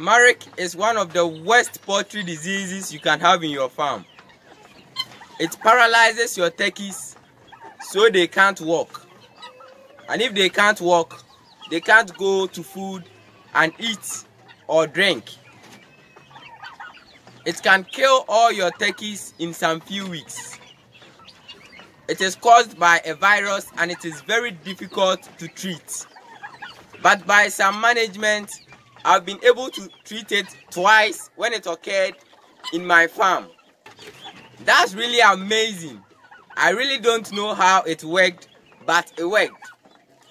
Marek is one of the worst poultry diseases you can have in your farm. It paralyzes your turkeys so they can't walk. And if they can't walk, they can't go to food and eat or drink. It can kill all your turkeys in some few weeks. It is caused by a virus and it is very difficult to treat. But by some management, I've been able to treat it twice when it occurred in my farm. That's really amazing. I really don't know how it worked, but it worked.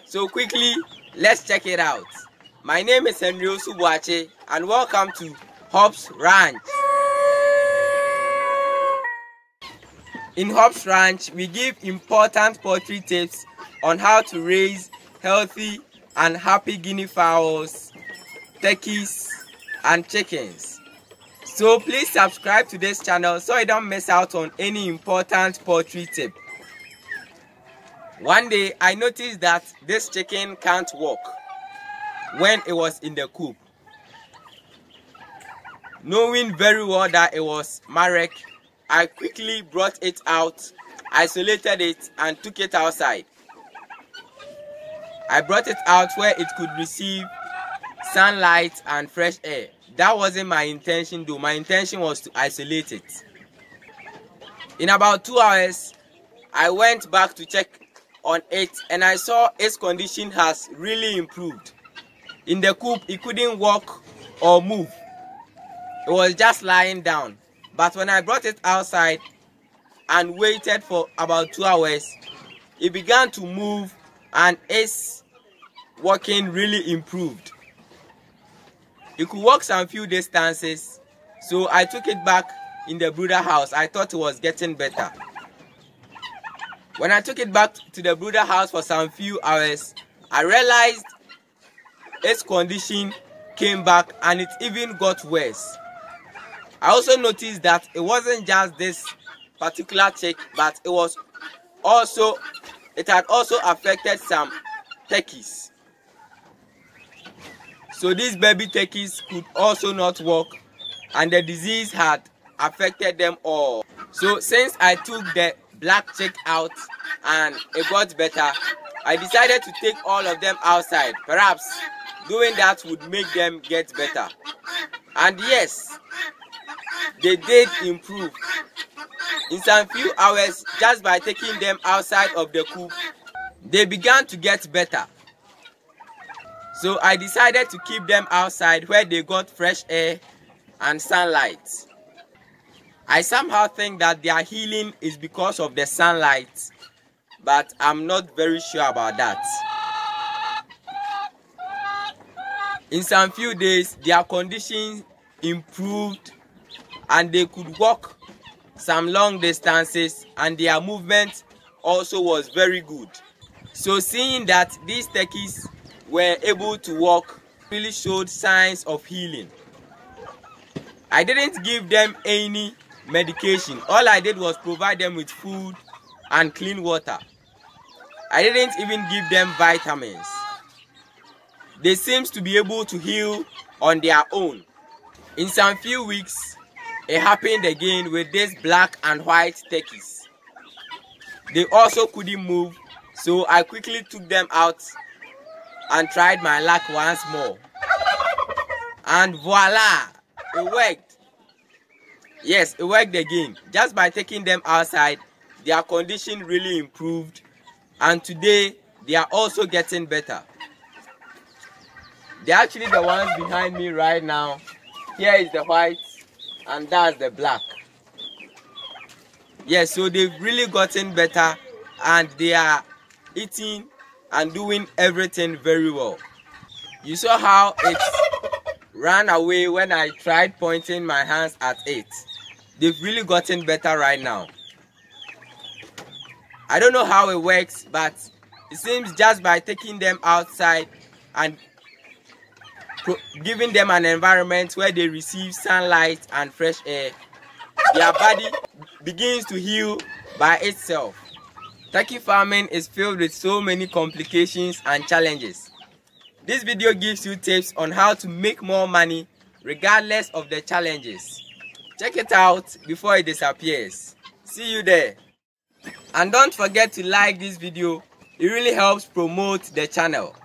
So quickly, let's check it out. My name is Henry Osubuache and welcome to HOB's Ranch. In HOB's Ranch, we give important poultry tips on how to raise healthy and happy guinea fowls, turkeys, and chickens. So please subscribe to this channel so you don't miss out on any important poultry tip. One day I noticed that this chicken can't walk when it was in the coop. Knowing very well that it was Marek, I quickly brought it out, isolated it and took it outside. I brought it out where it could receive sunlight and fresh air. That wasn't my intention though. My intention was to isolate it. In about two hours, I went back to check on it and I saw its condition has really improved. In the coop, it couldn't walk or move. It was just lying down. But when I brought it outside and waited for about two hours, it began to move and its walking really improved. It could walk some few distances, so I took it back in the brooder house. I thought it was getting better. When I took it back to the brooder house for some few hours, I realized its condition came back and it even got worse. I also noticed that it wasn't just this particular chick, but it was also, it had also affected some turkeys. So these baby turkeys could also not walk and the disease had affected them all. So since I took the black chick out and it got better, I decided to take all of them outside. Perhaps doing that would make them get better. And yes, they did improve. In some few hours, just by taking them outside of the coop, they began to get better. So I decided to keep them outside where they got fresh air and sunlight. I somehow think that their healing is because of the sunlight, but I'm not very sure about that. In some few days, their condition improved and they could walk some long distances and their movement also was very good. So seeing that these turkeys were able to walk really showed signs of healing. I didn't give them any medication. All I did was provide them with food and clean water. I didn't even give them vitamins. They seemed to be able to heal on their own. In some few weeks, it happened again with these black and white turkeys. They also couldn't move, so I quickly took them out and tried my luck once more. And voila, it worked. Yes, it worked again. Just by taking them outside, their condition really improved. And today, they are also getting better. They're actually the ones behind me right now. Here is the white, and that's the black. Yes, so they've really gotten better, and they are eating and doing everything very well. You saw how it ran away when I tried pointing my hands at it. They've really gotten better right now. I don't know how it works, but it seems just by taking them outside and giving them an environment where they receive sunlight and fresh air, their body begins to heal by itself. Turkey farming is filled with so many complications and challenges. This video gives you tips on how to make more money regardless of the challenges. Check it out before it disappears. See you there. And don't forget to like this video. It really helps promote the channel.